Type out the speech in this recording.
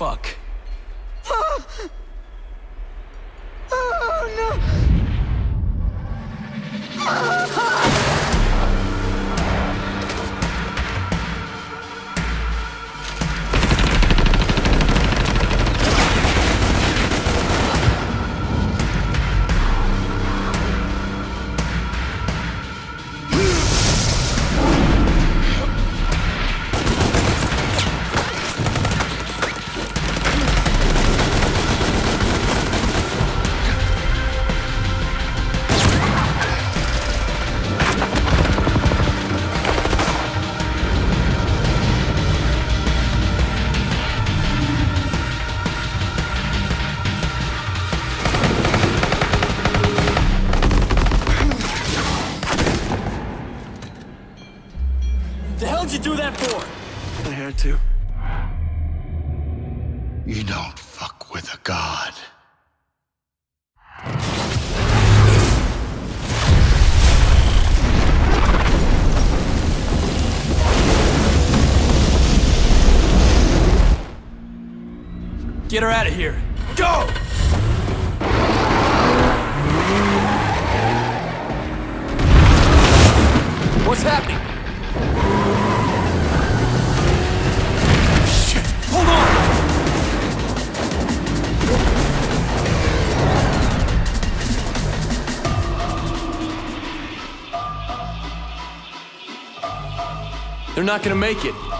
fuck? You do that for? I had to. You don't fuck with a god. Get her out of here. Go! What's happening? They're not gonna make it.